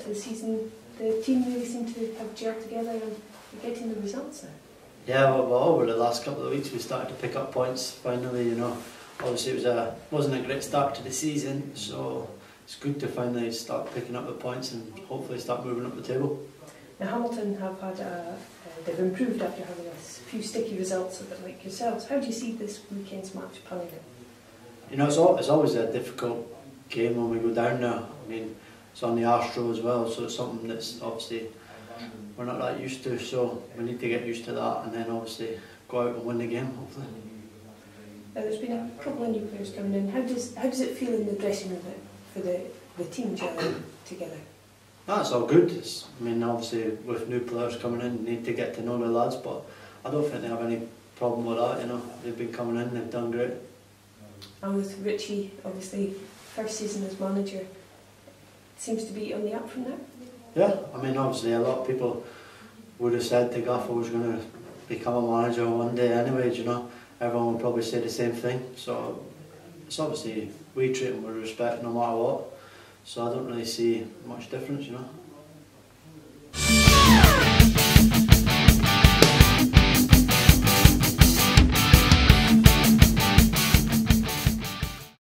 to the season, the team really seemed to have gelled together and you're getting the results now. Yeah, well, well, over the last couple of weeks we started to pick up points finally, you know. Obviously it was a, wasn't a great start to the season, so it's good to finally start picking up the points and hopefully start moving up the table. Now Hamilton have had a, uh, they've improved after having a few sticky results, a bit like yourselves. How do you see this weekend's match panning out? You know, it's, all, it's always a difficult game when we go down there. I mean, it's on the Astro as well, so it's something that's obviously we're not that used to, so we need to get used to that and then obviously go out and win the game, hopefully. Now, there's been a couple of new players coming in. How does how does it feel in the dressing room for the, the team gelling together? That's all good. It's, I mean, obviously with new players coming in, need to get to know the lads, but I don't think they have any problem with that. You know, they've been coming in, they've done great. And with Richie, obviously, first season as manager, seems to be on the up from there. Yeah, I mean, obviously a lot of people would have said the Gaffer was going to become a manager one day anyway, you know. Everyone would probably say the same thing. So it's obviously, we treat him with respect no matter what. So I don't really see much difference, you know.